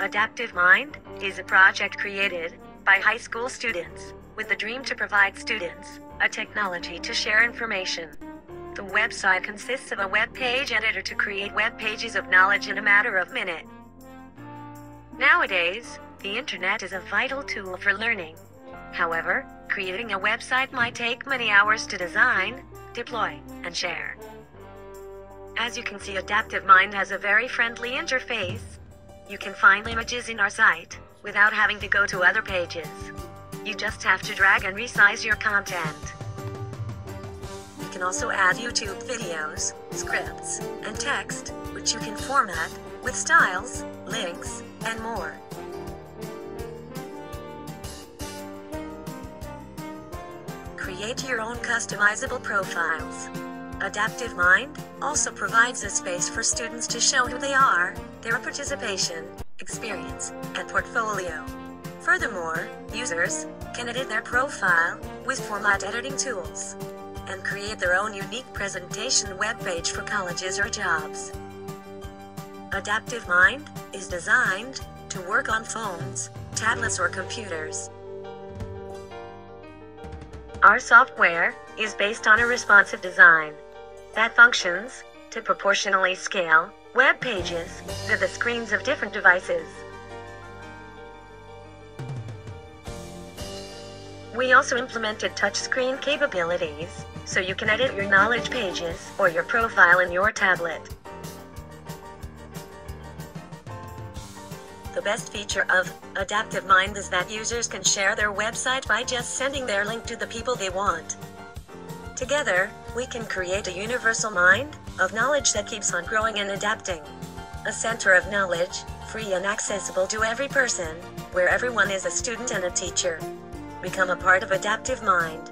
Adaptive Mind is a project created by high school students with the dream to provide students a technology to share information. The website consists of a web page editor to create web pages of knowledge in a matter of minutes. Nowadays, the internet is a vital tool for learning. However, creating a website might take many hours to design, deploy, and share. As you can see, Adaptive Mind has a very friendly interface. You can find images in our site without having to go to other pages. You just have to drag and resize your content. You can also add YouTube videos, scripts, and text, which you can format with styles, links, and more. Create your own customizable profiles. Adaptive Mind also provides a space for students to show who they are, their participation, experience, and portfolio. Furthermore, users can edit their profile with format editing tools and create their own unique presentation web page for colleges or jobs. Adaptive Mind is designed to work on phones, tablets, or computers. Our software is based on a responsive design that functions to proportionally scale web pages to the screens of different devices. We also implemented touchscreen capabilities, so you can edit your knowledge pages or your profile in your tablet. The best feature of Adaptive Mind is that users can share their website by just sending their link to the people they want. Together, we can create a universal mind of knowledge that keeps on growing and adapting. A center of knowledge, free and accessible to every person, where everyone is a student and a teacher. Become a part of Adaptive Mind.